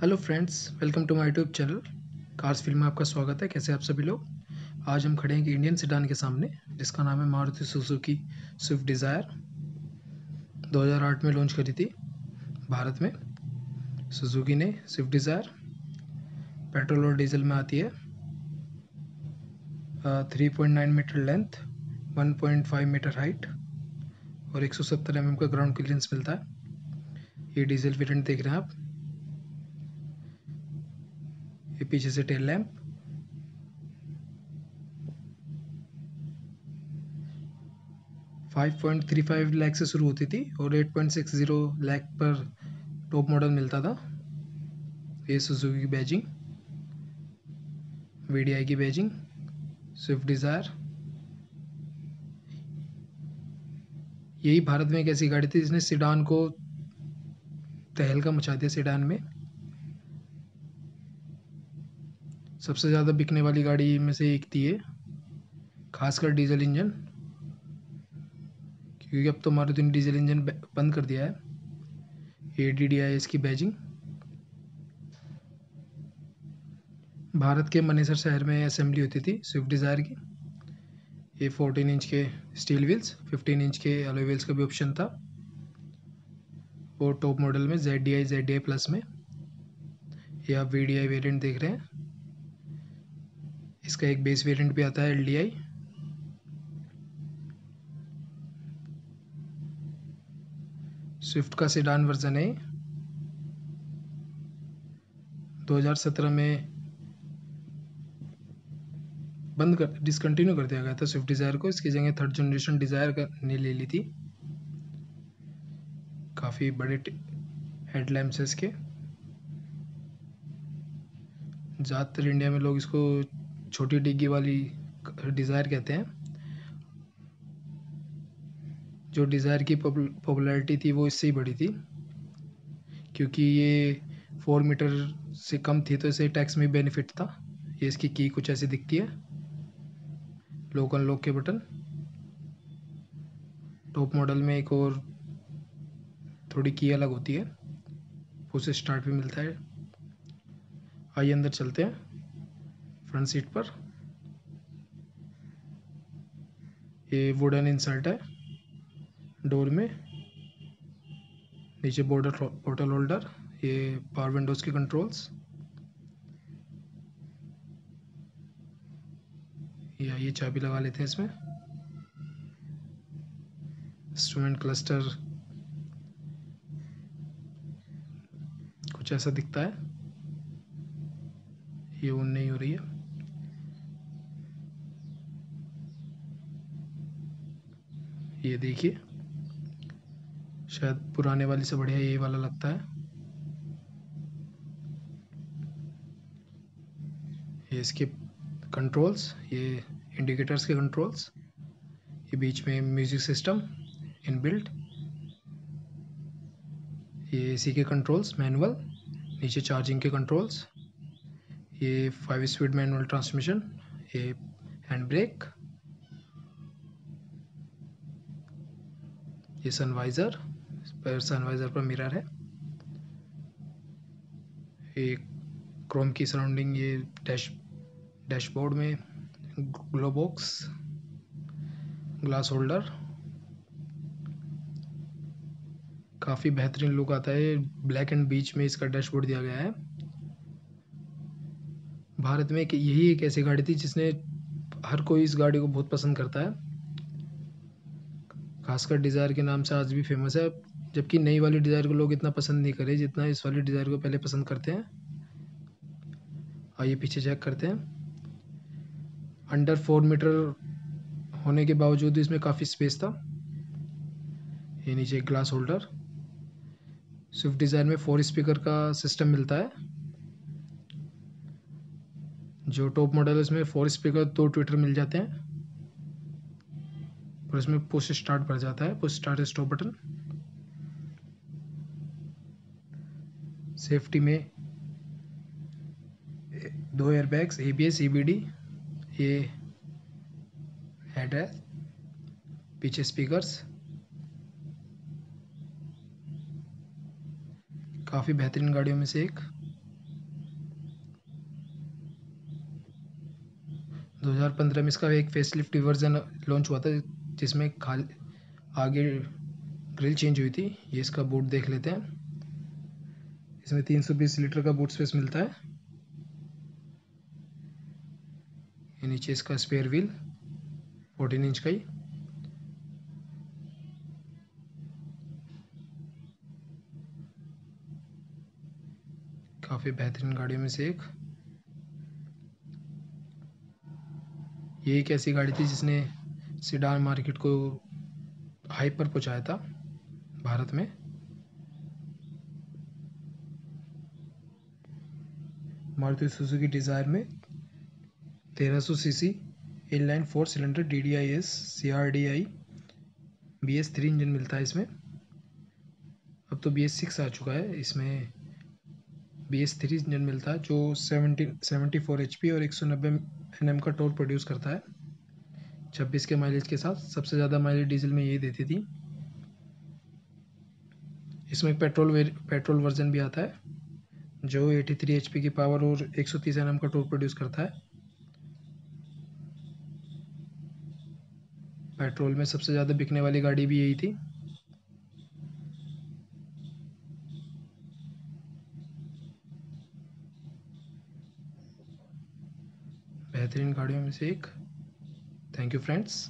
Hello friends welcome to my YouTube channel cars film में आपका स्वागत है। कैसे आप सभी लोग? आज हम खड़े हैं कि इंडियन सिडान के सामने, जिसका नाम है मारुति सुजुकी स्विफ्ट डिज़ायर। 2008 में लॉन्च करी थी भारत में। सुजुकी ने स्विफ्ट डिज़ायर। पेट्रोल और डीजल में आती है। Three point nine metre length one point five metre height और एक सौ एम का ग्राउंड क्लियरेंस मिलता है। ये डीजल वेरिएंट देख रहे हैं आप। ये पीछे से tail lamp five point three five lakh से शुरू होती थी और eight point six zero lakh पर टॉप मॉडल मिलता था। ये सुजुकी की बैजिंग वी की बैजिंग स्विफ्ट डिज़ायर यही भारत में एक ऐसी गाड़ी थी जिसने सिडान को तहलका मचा दिया सिडान में। सबसे ज़्यादा बिकने वाली गाड़ी में से एक थी ये, खासकर डीजल इंजन। क्योंकि अब तो मारुति ने डीजल इंजन बंद कर दिया है। ए डी डी आई इसकी बैजिंग भारत के मनेसर शहर में असेंबली होती थी स्विफ्ट डिज़ायर की। ये फोर्टीन इंच के स्टील व्हील्स फिफ्टीन इंच के एलो व्हील्स का भी ऑप्शन था। और टॉप मॉडल में Z D I Z D I plus में। ये आप वी डी आई वेरियंट देख रहे हैं। इसका एक बेस वेरिएंट भी आता है एल डी आई स्विफ्ट का सिडान वर्जन है। 2017 में बंद कर डिसकंटिन्यू कर दिया गया था स्विफ्ट डिज़ायर को। इसकी जगह थर्ड जनरेशन डिज़ायर ने ले ली थी। काफ़ी बड़े हेडलैम्प्स है इसके। ज़्यादातर इंडिया में लोग इसको छोटी डिग्गी वाली डिज़ायर कहते हैं। जो डिज़ायर की पॉपुलैरिटी थी वो इससे ही बढ़ी थी। क्योंकि ये फोर मीटर से कम थी तो इसे टैक्स में बेनिफिट था। ये इसकी की कुछ ऐसी दिखती है। लोकल लोक के बटन। टॉप मॉडल में एक और थोड़ी की अलग होती है। उसे स्टार्ट भी मिलता है। आइए अंदर चलते हैं। फ्रंट सीट पर। ये वुडन इंसर्ट है डोर में। नीचे बॉर्डर बोटल होल्डर ये पावर विंडोज़ के कंट्रोल्स या ये चाबी लगा लेते हैं इसमें। इंस्ट्रूमेंट क्लस्टर कुछ ऐसा दिखता है। ये ऑन नहीं हो रही है। ये देखिए। शायद पुराने वाली से बढ़िया ये वाला लगता है। ये इसके कंट्रोल्स ये इंडिकेटर्स के कंट्रोल्स ये बीच में म्यूज़िक सिस्टम इन बिल्ट ये एसी के कंट्रोल्स मैनुअल नीचे चार्जिंग के कंट्रोल्स ये फाइव स्पीड मैनुअल ट्रांसमिशन ये हैंड ब्रेक ये सनवाइज़र पर सनवाइज़र पर मिरर है। एक क्रोम की सराउंडिंग ये डैश डैशबोर्ड में ग्लो बॉक्स ग्लास होल्डर काफ़ी बेहतरीन लुक आता है। ब्लैक एंड बीच में इसका डैशबोर्ड दिया गया है। भारत में यही एक ऐसी गाड़ी थी जिसने हर कोई इस गाड़ी को बहुत पसंद करता है। खासकर डिज़ायर के नाम से आज भी फ़ेमस है। जबकि नई वाली डिज़ायर को लोग इतना पसंद नहीं करे, जितना इस वाली डिज़ायर को पहले पसंद करते हैं। आइए पीछे चेक करते हैं। अंडर फोर मीटर होने के बावजूद इसमें काफ़ी स्पेस था। ये नीचे ग्लास होल्डर स्विफ्ट डिज़ायर में फोर स्पीकर का सिस्टम मिलता है। जो टॉप मॉडल इसमें फोर स्पीकर दो ट्विटर मिल जाते हैं। और इसमें पुश स्टार्ट भर जाता है। Push start stop button safety में दो एयरबैग्स ए बी एस ये हेड है। पीछे स्पीकर्स काफ़ी बेहतरीन गाड़ियों में से एक। 2015 में इसका एक फेसलिफ्ट वर्जन लॉन्च हुआ था। जिसमें खाली आगे ग्रिल चेंज हुई थी, ये इसका बूट देख लेते हैं। इसमें 320 लीटर का बूट स्पेस मिलता है। ये नीचे इसका स्पेयर व्हील 14 इंच का ही। काफ़ी बेहतरीन गाड़ियों में से एक। ये एक ऐसी गाड़ी थी जिसने सिडान मार्केट को हाइप पर पहुँचाया था भारत में। मारुति सुजुकी डिज़ायर में 1300 CC inline four cylinder D D I S C R D I B S three engine मिलता है इसमें। अब तो बी एस सिक्स आ चुका है, इसमें बी एस थ्री इंजन मिलता है, जो seventy seventy four H P और एक सौ नब्बे एन एम का टोर प्रोड्यूस करता है। छब्बीस के माइलेज के साथ सबसे ज़्यादा माइलेज डीजल में यही देती थी। इसमें एक पेट्रोल पेट्रोल वर्जन भी आता है, जो 83 एचपी की पावर और 130 एन का टोर प्रोड्यूस करता है। पेट्रोल में सबसे ज़्यादा बिकने वाली गाड़ी भी यही थी। बेहतरीन गाड़ियों में से एक। Thank you friends